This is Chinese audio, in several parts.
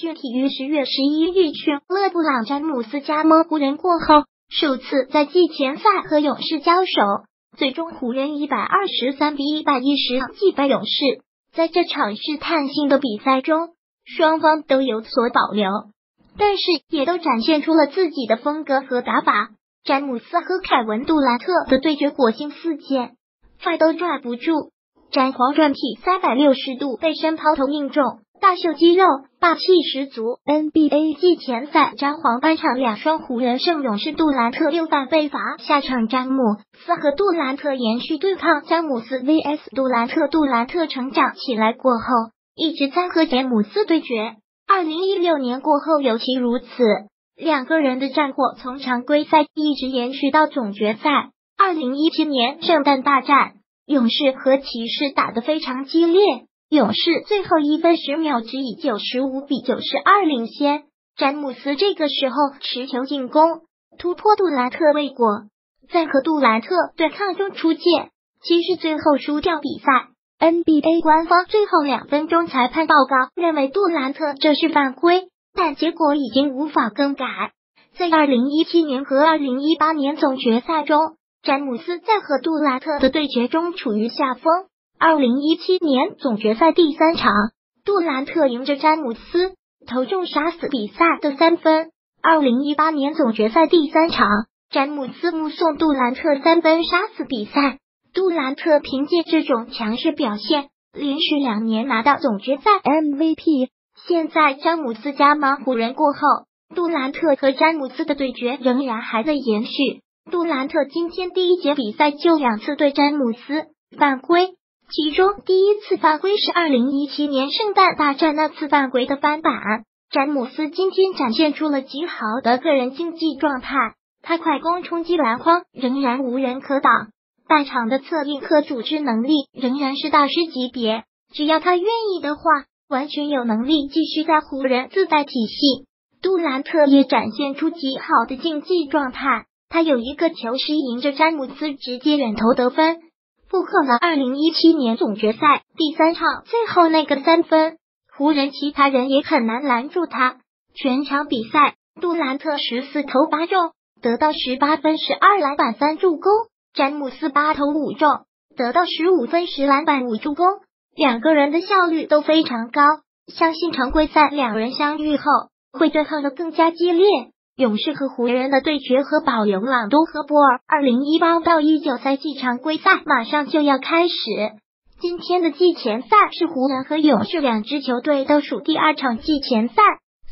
讯体育十月十一日去，勒布朗詹姆斯加盟湖人过后，首次在季前赛和勇士交手，最终湖人一百二十三比一百一十击败勇士。在这场试探性的比赛中，双方都有所保留，但是也都展现出了自己的风格和打法。詹姆斯和凯文杜兰特的对决火星四溅，拽都拽不住。詹皇转体三百六十度背身抛投命中，大秀肌肉，霸气十足。NBA 季前赛，詹皇单场两双湖人胜勇士，杜兰特六犯被罚下场。詹姆斯和杜兰特延续对抗，詹姆斯 VS 杜兰特，杜兰特成长起来过后一直在和詹姆斯对决。二零一六年过后尤其如此。两个人的战火从常规赛一直延续到总决赛。二零一七年圣诞大战，勇士和骑士打得非常激烈，勇士最后一分十秒只以九十五比九十二领先。詹姆斯这个时候持球进攻，突破杜兰特未果，在和杜兰特对抗中出界，骑士最后输掉比赛。NBA 官方最后两分钟裁判报告认为杜兰特这是犯规。但结果已经无法更改。在二零一七年和二零一八年总决赛中，詹姆斯在和杜兰特的对决中处于下风。二零一七年总决赛第三场，杜兰特迎着詹姆斯投中杀死比赛的三分。二零一八年总决赛第三场，詹姆斯目送杜兰特三分杀死比赛。杜兰特凭借这种强势表现，连续两年拿到总决赛 MVP。现在詹姆斯加盟湖人过后，杜兰特和詹姆斯的对决仍然还在延续。杜兰特今天第一节比赛就两次对詹姆斯犯规，其中第一次犯规是二零一七年圣诞大战那次犯规的翻版。詹姆斯今天展现出了极好的个人竞技状态，他快攻冲击篮筐仍然无人可挡，半场的策应和组织能力仍然是大师级别。只要他愿意的话。完全有能力继续在湖人自带体系。杜兰特也展现出极好的竞技状态，他有一个球是迎着詹姆斯直接远投得分，复刻了二零一七年总决赛第三场最后那个三分。湖人其他人也很难拦住他。全场比赛，杜兰特十四投八中，得到十八分、十二篮板、三助攻；詹姆斯八投五中，得到十五分、十篮板、五助攻。两个人的效率都非常高，相信常规赛两人相遇后会对抗的更加激烈。勇士和湖人的对决和保留朗多和波尔，二零一八到一九赛季常规赛马上就要开始。今天的季前赛是湖人和勇士两支球队都属第二场季前赛，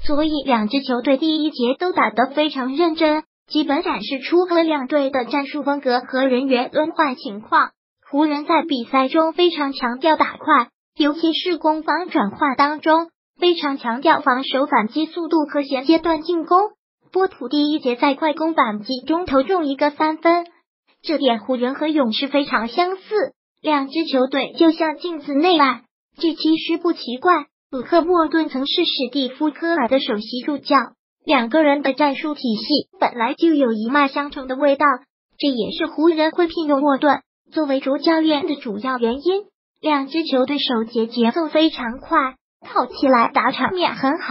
所以两支球队第一节都打得非常认真，基本展示出了两队的战术风格和人员轮换情况。湖人，在比赛中非常强调打快，尤其是攻防转换当中，非常强调防守反击速度和衔接段进攻。波图第一节在快攻反击中投中一个三分，这点湖人和勇士非常相似，两支球队就像镜子内外。这其实不奇怪，鲁克沃顿曾是史蒂夫科尔的首席助教，两个人的战术体系本来就有一脉相承的味道，这也是湖人会聘用沃顿。作为主教练的主要原因，两支球队首节节奏非常快，靠起来打场面很好。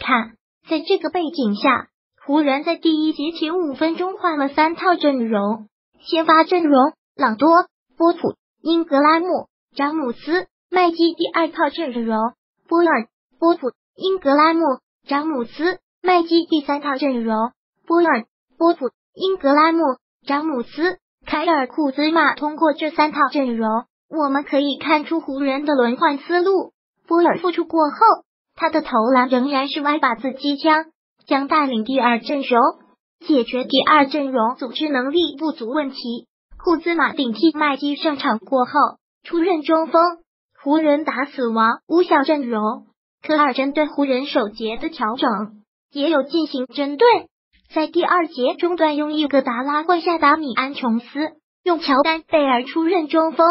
看。在这个背景下，湖人在第一节前五分钟换了三套阵容，先发阵容：朗多、波普、英格拉姆、詹姆斯、麦基；第二套阵容：波尔、波普、英格拉姆、詹姆斯、麦基；第三套阵容：波尔、波普、英格拉姆、詹姆斯。凯尔库兹马通过这三套阵容，我们可以看出湖人的轮换思路。波尔复出过后，他的投篮仍然是歪把子机枪，将带领第二阵容解决第二阵容组织能力不足问题。库兹马顶替麦基上场过后，出任中锋。湖人打死亡五小阵容，科尔针对湖人首节的调整也有进行针对。在第二节中段，用伊戈达拉换下达米安琼斯，用乔丹贝尔出任中锋，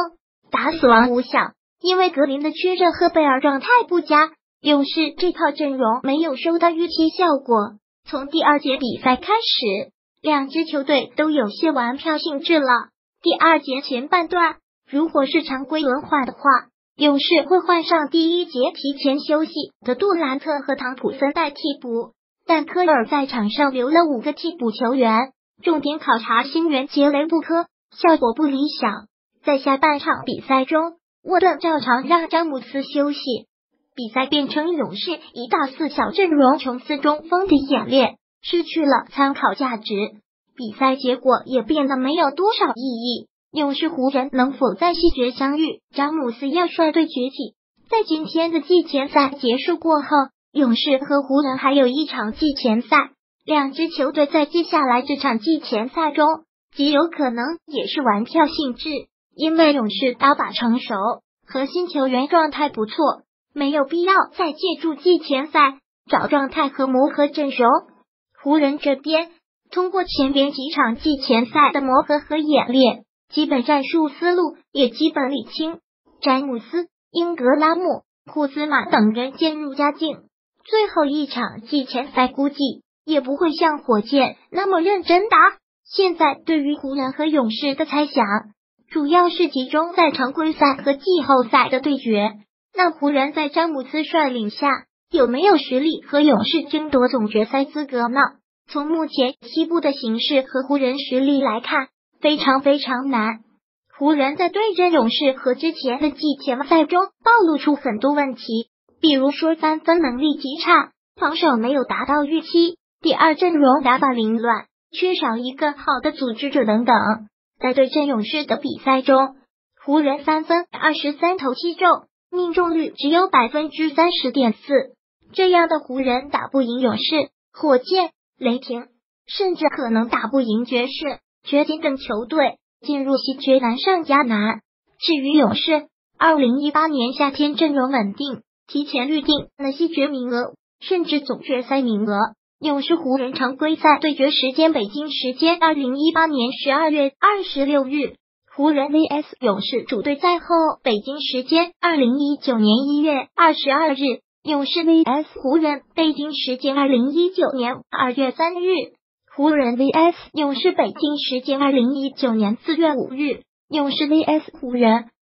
打死亡无响。因为格林的缺阵和贝尔状态不佳，勇士这套阵容没有收到预期效果。从第二节比赛开始，两支球队都有些玩票性质了。第二节前半段，如果是常规轮换的话，勇士会换上第一节提前休息的杜兰特和汤普森代替补，但科尔在场上留了五个替补球员，重点考察新援杰雷布科，效果不理想。在下半场比赛中，沃顿照常让詹姆斯休息，比赛变成勇士一大四小阵容琼斯中锋的演练，失去了参考价值。比赛结果也变得没有多少意义。勇士湖人能否在西决相遇？詹姆斯要率队崛起。在今天的季前赛结束过后，勇士和湖人还有一场季前赛。两支球队在接下来这场季前赛中，极有可能也是玩票性质。因为勇士打法成熟，核心球员状态不错，没有必要再借助季前赛找状态和磨合阵容。湖人这边通过前边几场季前赛的磨合和演练。基本战术思路也基本理清，詹姆斯、英格拉姆、库兹马等人渐入佳境。最后一场季前赛估计也不会像火箭那么认真打。现在对于湖人和勇士的猜想，主要是集中在常规赛和季后赛的对决。那湖人在詹姆斯率领下有没有实力和勇士争夺总决赛资格呢？从目前西部的形势和湖人实力来看。非常非常难。湖人，在对阵勇士和之前的季前赛中暴露出很多问题，比如说三分能力极差，防守没有达到预期，第二阵容打法凌乱，缺少一个好的组织者等等。在对阵勇士的比赛中，湖人三分二十三投七中，命中率只有百分之三十点四。这样的湖人打不赢勇士、火箭、雷霆，甚至可能打不赢爵士。掘金等球队进入西决难上加难。至于勇士，二零一八年夏天阵容稳定，提前预定了西决名额，甚至总决赛名额。勇士湖人常规赛对决时间：北京时间二零一八年十二月二十六日。湖人 vs 勇士主队赛后，北京时间二零一九年一月二十二日。勇士 vs 湖人，北京时间二零一九年二月三日。湖人 vs 勇士，北京时间二零一九年四月五日，勇士 vs 湖人。